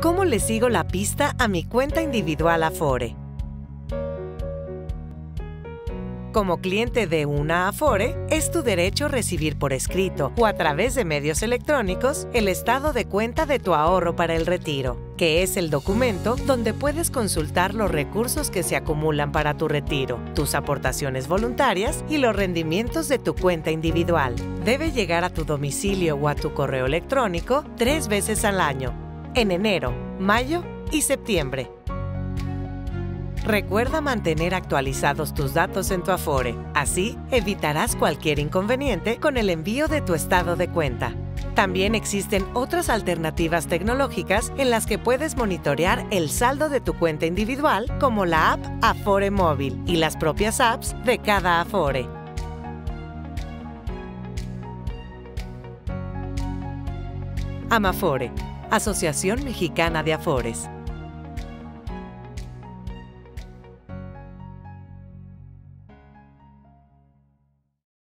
¿Cómo le sigo la pista a mi cuenta individual Afore? Como cliente de una Afore, es tu derecho recibir por escrito o a través de medios electrónicos el estado de cuenta de tu ahorro para el retiro, que es el documento donde puedes consultar los recursos que se acumulan para tu retiro, tus aportaciones voluntarias y los rendimientos de tu cuenta individual. Debe llegar a tu domicilio o a tu correo electrónico tres veces al año, en enero, mayo y septiembre. Recuerda mantener actualizados tus datos en tu Afore. Así evitarás cualquier inconveniente con el envío de tu estado de cuenta. También existen otras alternativas tecnológicas en las que puedes monitorear el saldo de tu cuenta individual, como la app Afore Móvil y las propias apps de cada Afore. Amafore, Asociación Mexicana de Afores.